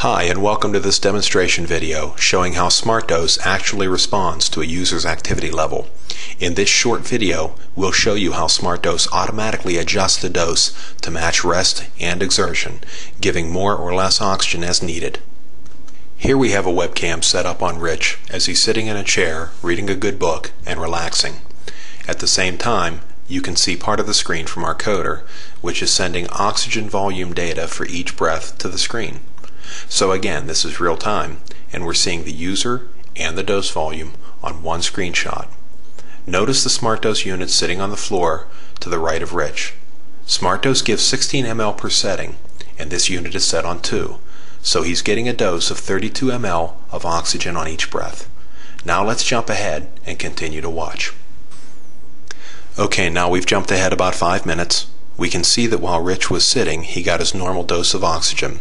Hi and welcome to this demonstration video showing how SmartDose actually responds to a user's activity level. In this short video, we'll show you how SmartDose automatically adjusts the dose to match rest and exertion, giving more or less oxygen as needed. Here we have a webcam set up on Rich as he's sitting in a chair, reading a good book, and relaxing. At the same time, you can see part of the screen from our coder, which is sending oxygen volume data for each breath to the screen. So again, this is real time, and we're seeing the user and the dose volume on one screenshot. Notice the SmartDose unit sitting on the floor to the right of Rich. SmartDose gives 16 ml per setting, and this unit is set on 2, so he's getting a dose of 32 ml of oxygen on each breath. Now let's jump ahead and continue to watch. Okay, now we've jumped ahead about 5 minutes. We can see that while Rich was sitting, he got his normal dose of oxygen.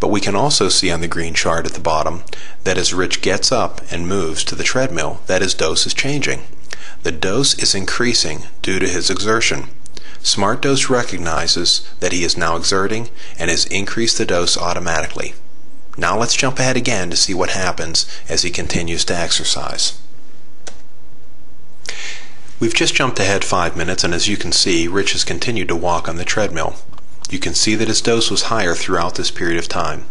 But we can also see on the green chart at the bottom that as Rich gets up and moves to the treadmill, that his dose is changing. The dose is increasing due to his exertion. SmartDose recognizes that he is now exerting and has increased the dose automatically. Now let's jump ahead again to see what happens as he continues to exercise. We've just jumped ahead five minutes and as you can see, Rich has continued to walk on the treadmill. You can see that his dose was higher throughout this period of time.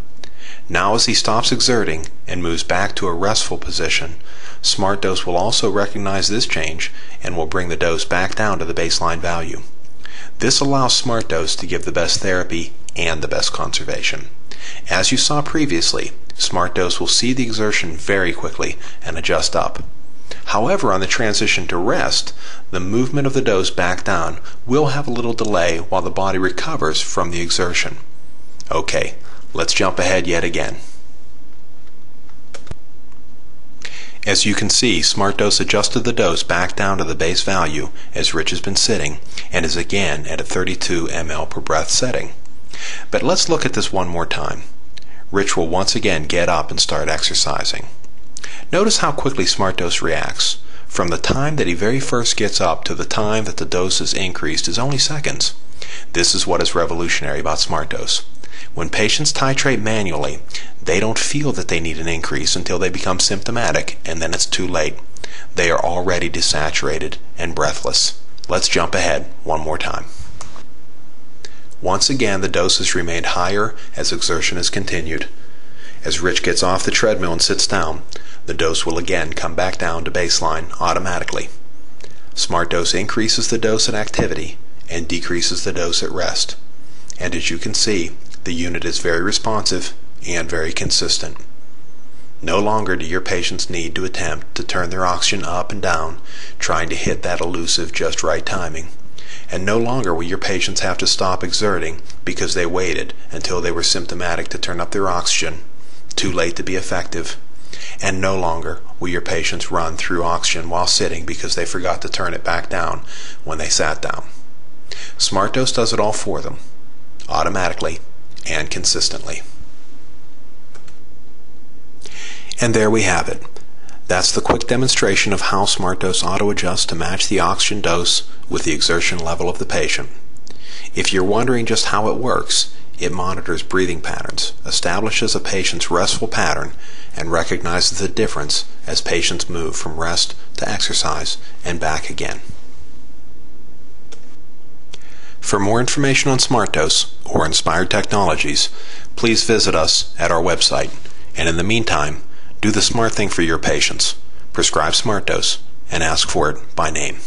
Now as he stops exerting and moves back to a restful position, SmartDose will also recognize this change and will bring the dose back down to the baseline value. This allows SmartDose to give the best therapy and the best conservation. As you saw previously, SmartDose will see the exertion very quickly and adjust up. However, on the transition to rest, the movement of the dose back down will have a little delay while the body recovers from the exertion. Okay, let's jump ahead yet again. As you can see, SmartDose adjusted the dose back down to the base value as Rich has been sitting and is again at a 32 ml per breath setting. But let's look at this one more time. Rich will once again get up and start exercising. Notice how quickly SmartDose reacts. From the time that he very first gets up to the time that the dose is increased is only seconds. This is what is revolutionary about SmartDose. When patients titrate manually, they don't feel that they need an increase until they become symptomatic, and then it's too late. They are already desaturated and breathless. Let's jump ahead one more time. Once again, the doses remained higher as exertion is continued. As Rich gets off the treadmill and sits down, the dose will again come back down to baseline automatically. SmartDose increases the dose at activity and decreases the dose at rest. And as you can see, the unit is very responsive and very consistent. No longer do your patients need to attempt to turn their oxygen up and down, trying to hit that elusive just right timing. And no longer will your patients have to stop exerting because they waited until they were symptomatic to turn up their oxygen, too late to be effective, and no longer will your patients run through oxygen while sitting because they forgot to turn it back down when they sat down. SmartDose does it all for them, automatically and consistently. And there we have it. That's the quick demonstration of how SmartDose auto-adjusts to match the oxygen dose with the exertion level of the patient. If you're wondering just how it works, it monitors breathing patterns, establishes a patient's restful pattern, and recognizes the difference as patients move from rest to exercise and back again. For more information on SmartDose or Inspired Technologies, please visit us at our website. And in the meantime, do the smart thing for your patients. Prescribe SmartDose and ask for it by name.